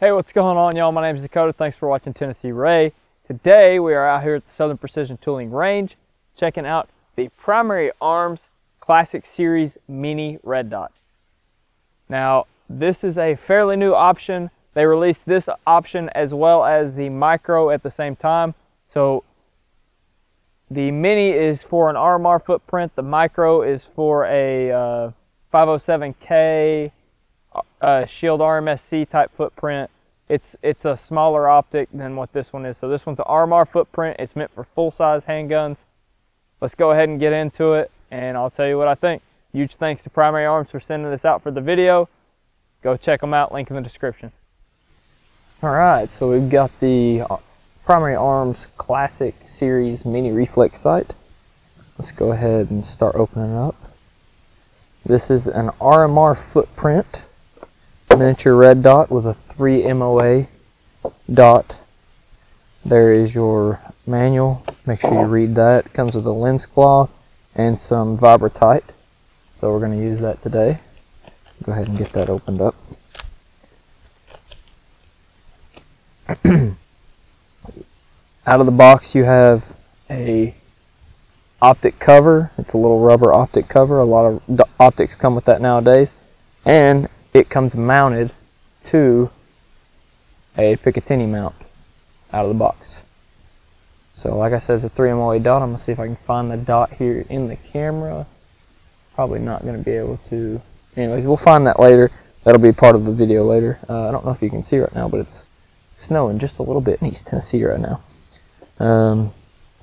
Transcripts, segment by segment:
Hey, what's going on, y'all? My name is Dakota. Thanks for watching Tennessee Ray. Today, we are out here at the Southern Precision Tooling Range checking out the Primary Arms Classic Series Mini Red Dot. Now, this is a fairly new option. They released this option as well as the Micro at the same time. So, the Mini is for an RMR footprint. The Micro is for a uh, 507K uh, Shield RMSC type footprint. It's it's a smaller optic than what this one is. So this one's an RMR footprint. It's meant for full size handguns. Let's go ahead and get into it and I'll tell you what I think. Huge thanks to Primary Arms for sending this out for the video. Go check them out, link in the description. All right, so we've got the uh, Primary Arms Classic Series Mini Reflex sight. Let's go ahead and start opening it up. This is an RMR footprint miniature red dot with a 3 MOA dot. There is your manual. Make sure you read that. It comes with a lens cloth and some Vibratite. So we're going to use that today. Go ahead and get that opened up. Out of the box you have a optic cover. It's a little rubber optic cover. A lot of optics come with that nowadays. And it comes mounted to a Picatinny mount out of the box. So like I said, it's a 3 MOA dot. I'm going to see if I can find the dot here in the camera. Probably not going to be able to. Anyways, we'll find that later. That'll be part of the video later. Uh, I don't know if you can see right now, but it's snowing just a little bit in East Tennessee right now. Um,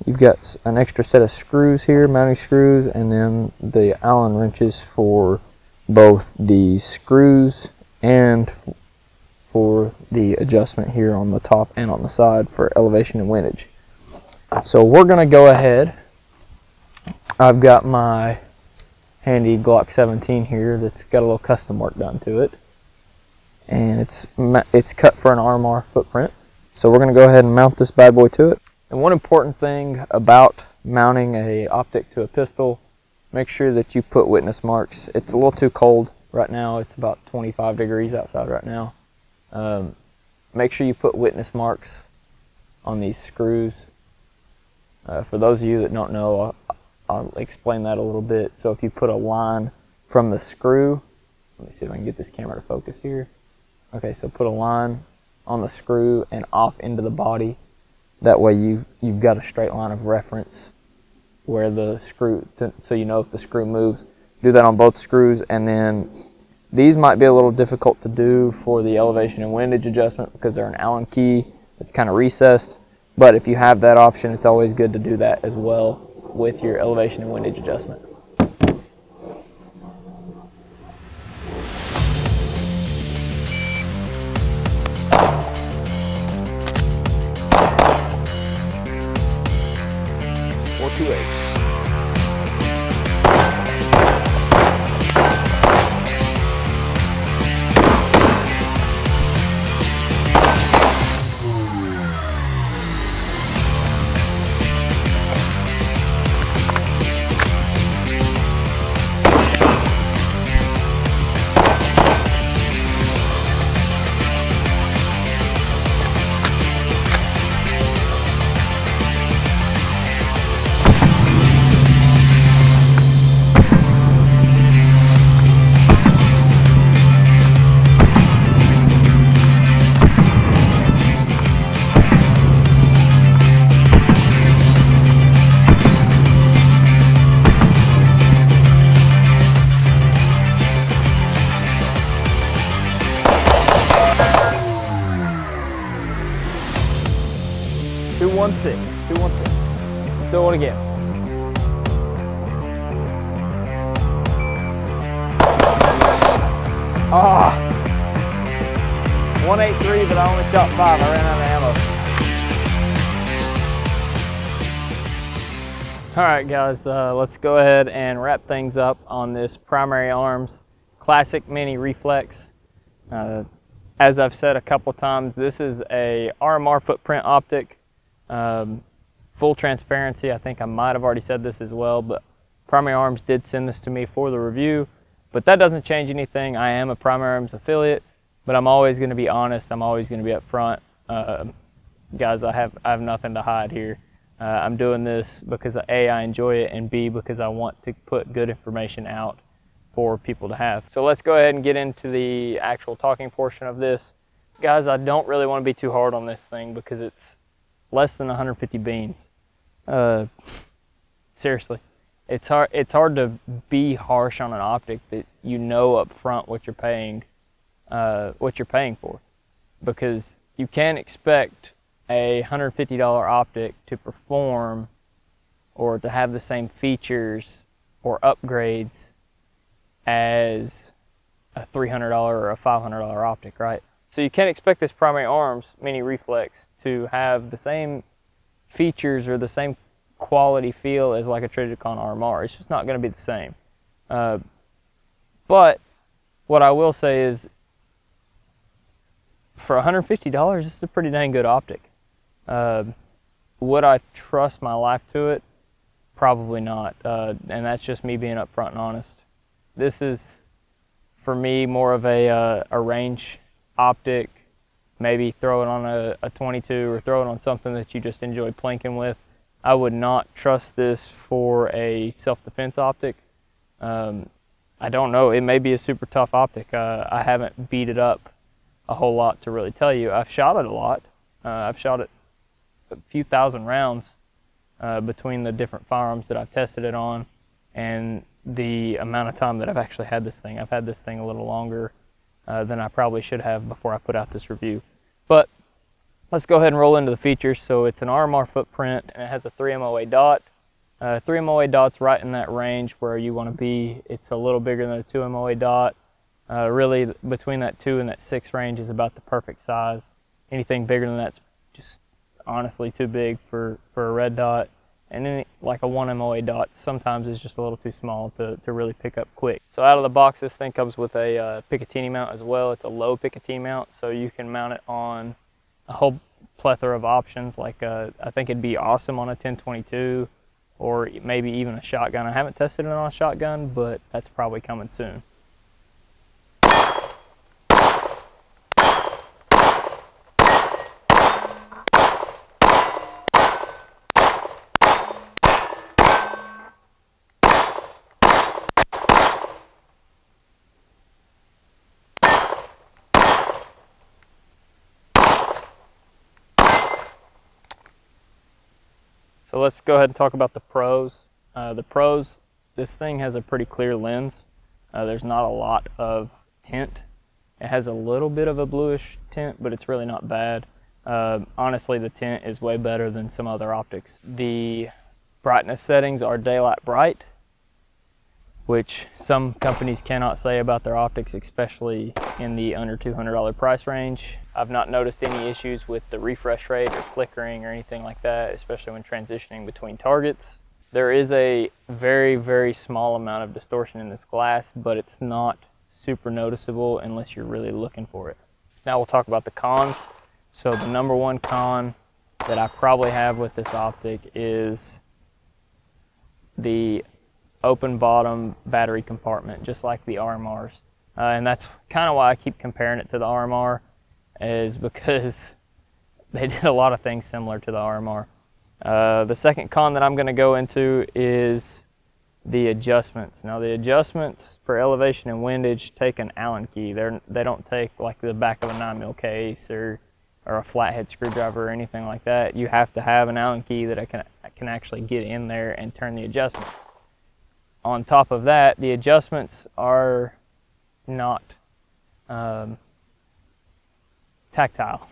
you've got an extra set of screws here, mounting screws, and then the Allen wrenches for both the screws and for the adjustment here on the top and on the side for elevation and windage. So we're going to go ahead. I've got my handy Glock 17 here that's got a little custom work done to it. And it's it's cut for an RMR footprint. So we're going to go ahead and mount this bad boy to it. And one important thing about mounting a optic to a pistol make sure that you put witness marks. It's a little too cold right now. It's about 25 degrees outside right now. Um, make sure you put witness marks on these screws. Uh, for those of you that don't know, I'll, I'll, explain that a little bit. So if you put a line from the screw, let me see if I can get this camera to focus here. Okay, so put a line on the screw and off into the body. That way you, you've got a straight line of reference where the screw, to, so you know if the screw moves. Do that on both screws and then these might be a little difficult to do for the elevation and windage adjustment because they're an Allen key. It's kind of recessed. But if you have that option, it's always good to do that as well with your elevation and windage adjustment. One six. Two one six. Do it again. Ah. 183, but I only shot five. I ran out of ammo. All right, guys, uh, let's go ahead and wrap things up on this Primary Arms Classic Mini Reflex. Uh, as I've said a couple times, this is a RMR footprint optic um, full transparency, I think I might have already said this as well, but Primary Arms did send this to me for the review, but that doesn't change anything. I am a Primary Arms affiliate. but I'm always going to be honest. I'm always going to be upfront. Uh, guys, I have I have nothing to hide here. Uh, I'm doing this because a I enjoy it, and b because I want to put good information out for people to have. So let's go ahead and get into the actual talking portion of this. Guys, I don't really want to be too hard on this thing because it's less than 150 beans. Uh, seriously, it's hard. It's hard to be harsh on an optic that you know up front what you're paying, uh, what you're paying for, because you can't expect a $150 optic to perform or to have the same features or upgrades as a $300 or a $500 optic, right? So you can't expect this primary arms mini reflex to have the same features or the same quality feel as like a Trijicon RMR. It's just not going to be the same. Uh, but what I will say is for $150, this is a pretty dang good optic. Uh, would I trust my life to it? Probably not. Uh, and that's just me being upfront and honest. This is, for me, more of a, uh, a range optic. Maybe throw it on a, a 22 or throw it on something that you just enjoy plinking with. I would not trust this for a self-defense optic. Um, I don't know. It may be a super tough optic. Uh, I haven't beat it up a whole lot to really tell you. I've shot it a lot. Uh, I've shot it a few thousand rounds uh, between the different firearms that I've tested it on and the amount of time that I've actually had this thing. I've had this thing a little longer uh, than I probably should have before I put out this review. But let's go ahead and roll into the features. So it's an RMR footprint and it has a 3 MOA dot. Uh, 3 MOA dot's right in that range where you want to be. It's a little bigger than a 2 MOA dot. Uh, really, between that 2 and that 6 range is about the perfect size. Anything bigger than that's just honestly too big for, for a red dot. And then like a 1 MOA dot sometimes is just a little too small to, to really pick up quick. So out of the box this thing comes with a uh, Picatinny mount as well. It's a low Picatinny mount so you can mount it on a whole plethora of options like uh, I think it'd be awesome on a 10/22 or maybe even a shotgun. I haven't tested it on a shotgun but that's probably coming soon. So let's go ahead and talk about the pros. Uh, the pros, this thing has a pretty clear lens. Uh, there's not a lot of tint. It has a little bit of a bluish tint, but it's really not bad. Uh, honestly, the tint is way better than some other optics. The brightness settings are daylight bright, which some companies cannot say about their optics, especially in the under $200 price range. I've not noticed any issues with the refresh rate or flickering or anything like that, especially when transitioning between targets. There is a very, very small amount of distortion in this glass, but it's not super noticeable unless you're really looking for it. Now we'll talk about the cons. So the number one con that I probably have with this optic is the open bottom battery compartment, just like the RMRs. Uh, and that's kind of why I keep comparing it to the RMR, is because they did a lot of things similar to the RMR. Uh, the second con that I'm going to go into is the adjustments. Now the adjustments for elevation and windage take an Allen key. They're, they don't take like the back of a 9 mil case or, or a flathead screwdriver or anything like that. You have to have an Allen key that I can, I can actually get in there and turn the adjustments on top of that, the adjustments are not um, tactile.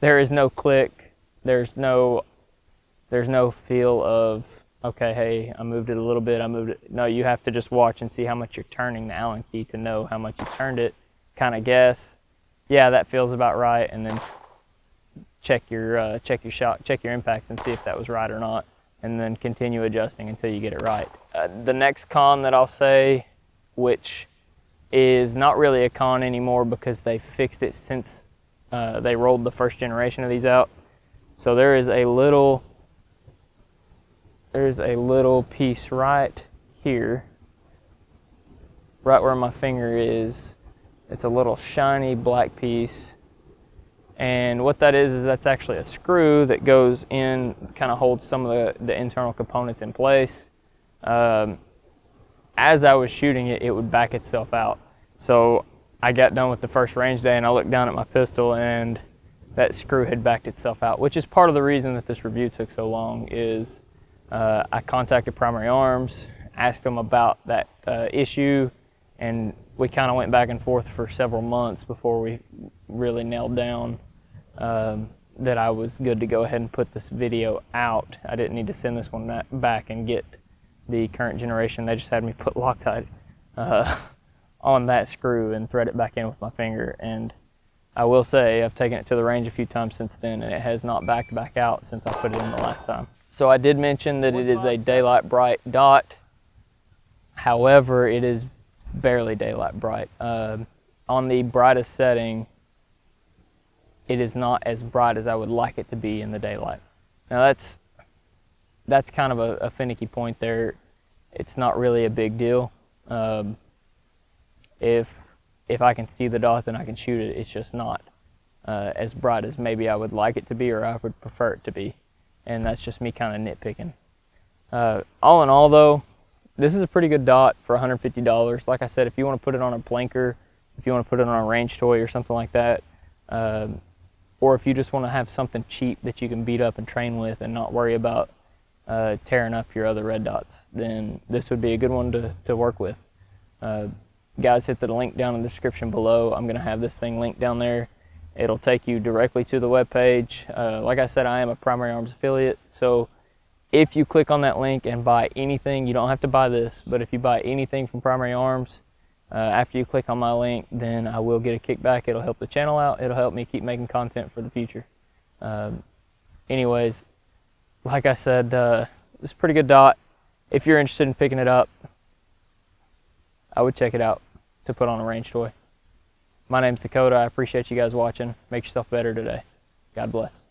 There is no click. There's no there's no feel of okay, hey, I moved it a little bit. I moved it. No, you have to just watch and see how much you're turning the Allen key to know how much you turned it. Kind of guess. Yeah, that feels about right, and then check your uh, check your shot, check your impacts, and see if that was right or not and then continue adjusting until you get it right. Uh, the next con that I'll say, which is not really a con anymore because they fixed it since uh, they rolled the first generation of these out. So there is a little, there's a little piece right here, right where my finger is, It's a little shiny black piece. And what that is, is that's actually a screw that goes in, kind of holds some of the, the internal components in place. Um, as I was shooting it, it would back itself out. So I got done with the first range day and I looked down at my pistol and that screw had backed itself out, which is part of the reason that this review took so long is uh, I contacted Primary Arms, asked them about that uh, issue, and we kind of went back and forth for several months before we really nailed down um, that I was good to go ahead and put this video out. I didn't need to send this one back and get the current generation. They just had me put Loctite uh, on that screw and thread it back in with my finger. And I will say I've taken it to the range a few times since then, and it has not backed back out since I put it in the last time. So I did mention that it is a daylight bright dot. However, it is barely daylight bright. Uh, on the brightest setting, it is not as bright as I would like it to be in the daylight. Now that's that's kind of a, a finicky point there. It's not really a big deal. Um, if if I can see the dot, then I can shoot it. It's just not uh, as bright as maybe I would like it to be, or I would prefer it to be, and that's just me kind of nitpicking. Uh, all in all, though, this is a pretty good dot for $150. Like I said, if you want to put it on a plinker, if you want to put it on a range toy or something like that, um, or if you just want to have something cheap that you can beat up and train with and not worry about uh, tearing up your other red dots, then this would be a good one to, to work with. Uh, guys, hit the link down in the description below. I'm going to have this thing linked down there. It'll take you directly to the web page. Uh, like I said, I am a Primary Arms affiliate, so if you click on that link and buy anything, you don't have to buy this, but if you buy anything from Primary Arms, uh, after you click on my link, then I will get a kickback. It'll help the channel out. It'll help me keep making content for the future. Um, anyways, like I said, uh, it's a pretty good dot. If you're interested in picking it up, I would check it out to put on a range toy. My name's Dakota. I appreciate you guys watching. Make yourself better today. God bless.